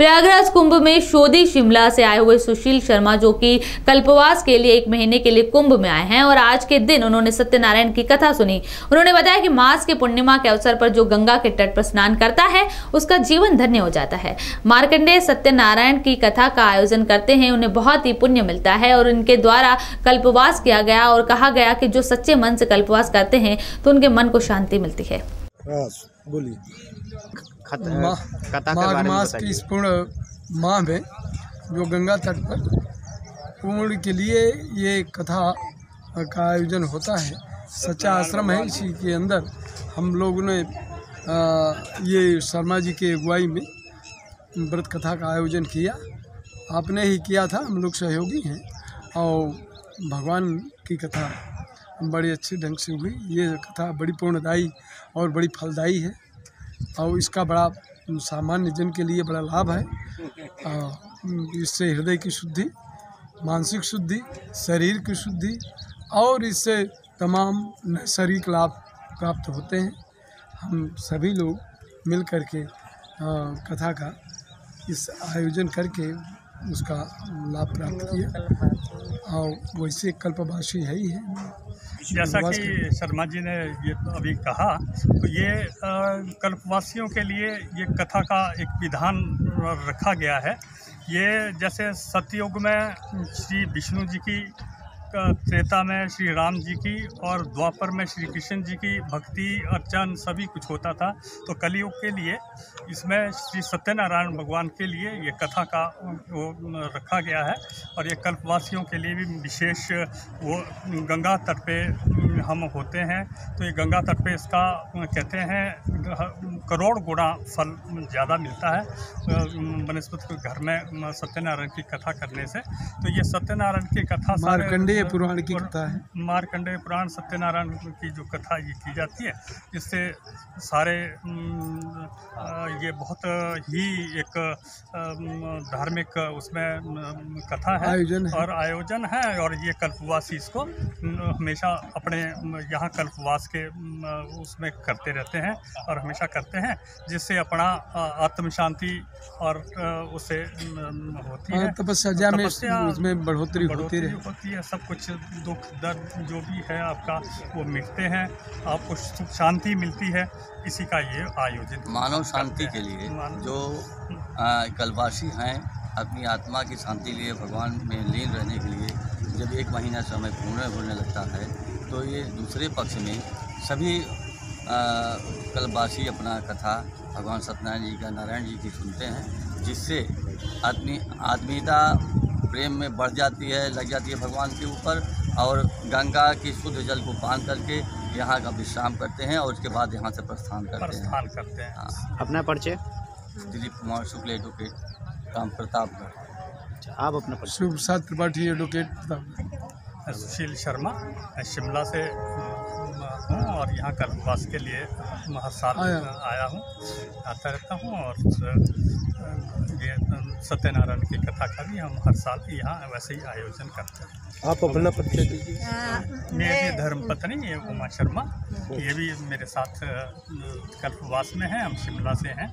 प्रयागराज कुंभ में शोधी शिमला से आए हुए सुशील शर्मा, जो कि कल्पवास के लिए एक महीने के लिए कुंभ में आए हैं, और आज के दिन उन्होंने सत्यनारायण की कथा सुनी। उन्होंने बताया कि मास के पूर्णिमा के अवसर पर जो गंगा के तट पर स्नान करता है, उसका जीवन धन्य हो जाता है। मार्कंडेय सत्यनारायण की कथा का आयोजन करते हैं, उन्हें बहुत ही पुण्य मिलता है, और इनके द्वारा कल्पवास किया गया और कहा गया कि जो सच्चे मन से कल्पवास करते हैं तो उनके मन को शांति मिलती है। खत कथा के माघ बारे में मास की इस पूर्ण माह में जो गंगा तट पर पूर्ण के लिए ये कथा का आयोजन होता है। सच्चा आश्रम है इसी के अंदर हम लोगों ने ये शर्मा जी की अगुवाई में व्रत कथा का आयोजन किया। आपने ही किया था हम लोग सहयोगी हैं और भगवान की कथा बड़ी अच्छे ढंग से हुई। ये कथा बड़ी पूर्णदायी और बड़ी फलदायी है। और इसका बड़ा सामान्य जन के लिए बड़ा लाभ है। इससे हृदय की शुद्धि, मानसिक शुद्धि, शरीर की शुद्धि और इससे तमाम नैसर्गिक लाभ प्राप्त होते हैं। हम सभी लोग मिल कर के कथा का इस आयोजन करके उसका लाभ प्राप्त किया और वैसे कल्पवासी है ही है। जैसा कि शर्मा जी ने ये अभी कहा तो ये कल्पवासियों के लिए ये कथा का एक विधान रखा गया है। ये जैसे सतयुग में श्री विष्णु जी की त्रेता में श्री राम जी की और द्वापर में श्री कृष्ण जी की भक्ति, अर्चन सभी कुछ होता था। तो कलयुग के लिए इसमें श्री सत्यनारायण भगवान के लिए ये कथा का वो रखा गया है। और ये कल्पवासियों के लिए भी विशेष वो, गंगा तट पे हम होते हैं तो ये गंगा तट पे इसका कहते हैं करोड़ गुणा फल ज़्यादा मिलता है बनस्पति घर में सत्यनारायण की कथा करने से। तो ये सत्यनारायण की कथा मारकंडेय पुराण की कथा है। मारकंडेय पुराण सत्यनारायण की जो कथा ये की जाती है इससे सारे ये बहुत ही एक धार्मिक उसमें कथा है आयोजन है। और आयोजन है और ये कल्पवासी इसको हमेशा अपने यहाँ कल्पवास के उसमें करते रहते हैं और हमेशा करते हैं जिससे अपना आत्म शांति और उससे होती है तपस्या में उसमें बढ़ोतरी होती बढ़ोतरी होती है सब कुछ दुख दर्द जो भी है आपका वो मिटते हैं आपको सुख शांति मिलती है इसी का ये आयोजित मानव शांति के लिए जो आ, कल्पवासी हैं अपनी आत्मा की शांति लिए भगवान में लीन रहने के लिए जब एक महीना समय पूर्ण होने लगता है तो ये दूसरे पक्ष में सभी आ, कल्पवासी अपना कथा भगवान सत्यनारायण जी का नारायण जी की सुनते हैं जिससे आदमी आत्मीयता प्रेम में बढ़ जाती है लग जाती है भगवान के ऊपर और गंगा के शुद्ध जल को पान करके यहाँ का विश्राम करते हैं और उसके बाद यहाँ से प्रस्थान करते हैं। प्रस्थान करते हैं। हाँ। अपना परिचय? दिलीप कुमार शुक्ल एडवोकेट राम प्रतापगढ़ आप अपना शिव शुभ सात त्रिपाठी एडवोकेट सुशील शर्मा शिमला से हूँ और यहाँ कल्पवास के लिए हर साल आया। आया हूँ। आता रहता हूँ और ये सत्यनारायण की कथा का भी हम हर साल यहाँ वैसे ही आयोजन करते हैं। आप अपना परिचय दीजिए। मेरी धर्म पत्नी ये उमा शर्मा ये भी मेरे साथ कल्पवास में है हम शिमला से हैं।